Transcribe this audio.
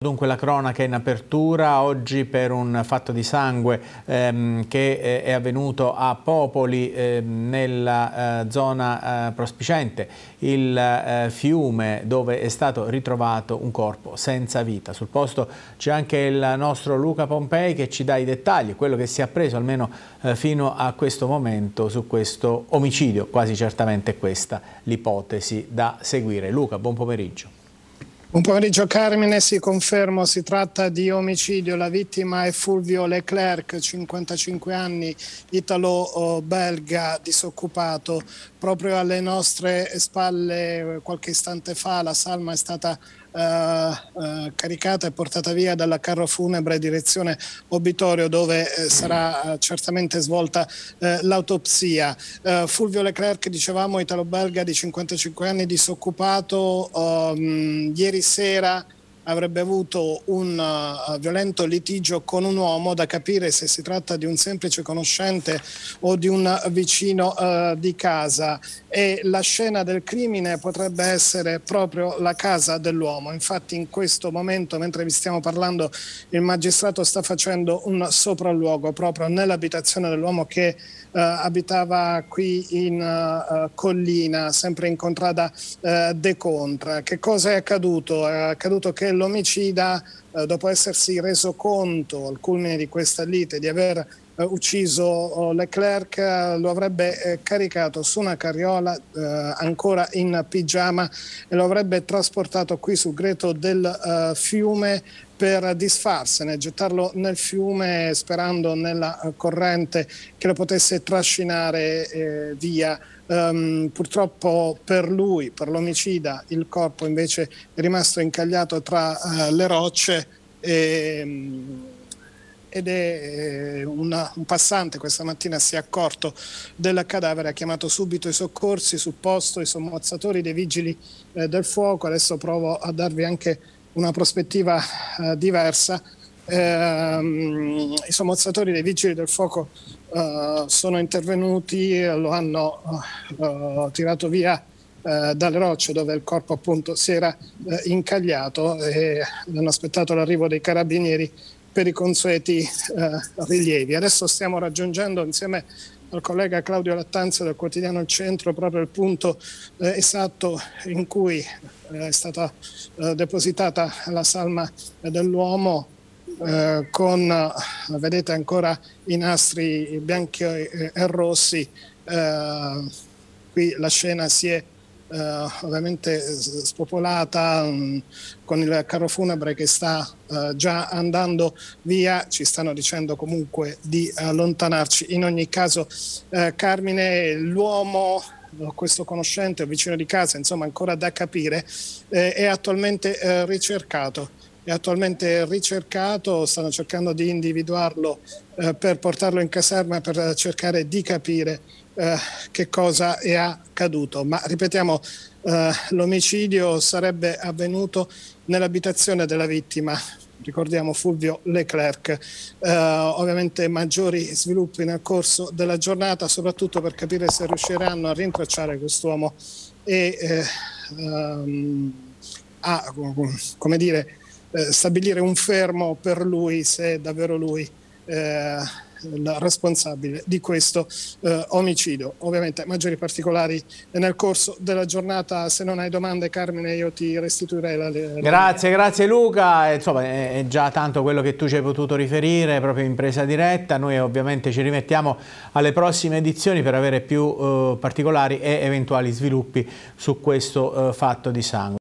Dunque la cronaca in apertura oggi per un fatto di sangue ehm, che eh, è avvenuto a Popoli eh, nella eh, zona eh, prospicente, il eh, fiume dove è stato ritrovato un corpo senza vita. Sul posto c'è anche il nostro Luca Pompei che ci dà i dettagli, quello che si è appreso almeno fino a questo momento su questo omicidio, quasi certamente questa l'ipotesi da seguire. Luca, buon pomeriggio. Buon pomeriggio Carmine, si confermo, si tratta di omicidio, la vittima è Fulvio Leclerc, 55 anni, italo-belga, disoccupato. Proprio alle nostre spalle qualche istante fa la salma è stata Uh, uh, caricata e portata via dalla carro funebre direzione obitorio dove uh, sarà certamente svolta l'autopsia. Fulvio Leclerc, dicevamo, italo-belga di 55 anni, disoccupato, um, ieri sera avrebbe avuto un uh, violento litigio con un uomo, da capire se si tratta di un semplice conoscente o di un vicino uh, di casa e la scena del crimine potrebbe essere proprio la casa dell'uomo. Infatti in questo momento, mentre vi stiamo parlando, il magistrato sta facendo un sopralluogo proprio nell'abitazione dell'uomo che Uh, abitava qui in collina, sempre in contrada De Contra. Che cosa è accaduto? È accaduto che l'omicida, dopo essersi reso conto al culmine di questa lite di aver ucciso oh, Leclerc, lo avrebbe caricato su una carriola ancora in pigiama e lo avrebbe trasportato qui sul greto del fiume per disfarsene, gettarlo nel fiume sperando nella eh, corrente che lo potesse trascinare eh, via. Um, purtroppo per lui, per l'omicida, il corpo invece è rimasto incagliato tra uh, le rocce e, um, ed è una, un passante questa mattina si è accorto del cadavere, ha chiamato subito i soccorsi sul posto, i sommozzatori dei vigili eh, del fuoco. Adesso provo a darvi anche una prospettiva eh, diversa. Eh, I sommozzatori dei vigili del fuoco eh, sono intervenuti, lo hanno eh, tirato via eh, dalle rocce dove il corpo appunto si era eh, incagliato e hanno aspettato l'arrivo dei carabinieri per i consueti rilievi. Adesso stiamo raggiungendo insieme al collega Claudio Lattanzio del quotidiano Il Centro proprio il punto eh, esatto in cui eh, è stata eh, depositata la salma dell'uomo eh, con, eh, vedete ancora i nastri bianchi e rossi, eh, qui la scena si è Uh, ovviamente spopolata um, con il carro funebre che sta uh, già andando via, ci stanno dicendo comunque di allontanarci. In ogni caso, uh, Carmine, l'uomo questo conoscente o vicino di casa, insomma ancora da capire, eh, è attualmente eh, ricercato. È attualmente ricercato, stanno cercando di individuarlo eh, per portarlo in caserma per cercare di capire eh, che cosa è accaduto. Ma ripetiamo, eh, l'omicidio sarebbe avvenuto nell'abitazione della vittima, ricordiamo Fulvio Leclerc. Eh, ovviamente maggiori sviluppi nel corso della giornata, soprattutto per capire se riusciranno a rintracciare quest'uomo e eh, ehm, a come dire, eh, stabilire un fermo per lui se è davvero lui eh, il responsabile di questo eh, omicidio. Ovviamente maggiori particolari nel corso della giornata, se non hai domande Carmine io ti restituirei la... la grazie, grazie Luca, insomma è già tanto quello che tu ci hai potuto riferire proprio in presa diretta, noi ovviamente ci rimettiamo alle prossime edizioni per avere più eh, particolari e eventuali sviluppi su questo eh, fatto di sangue.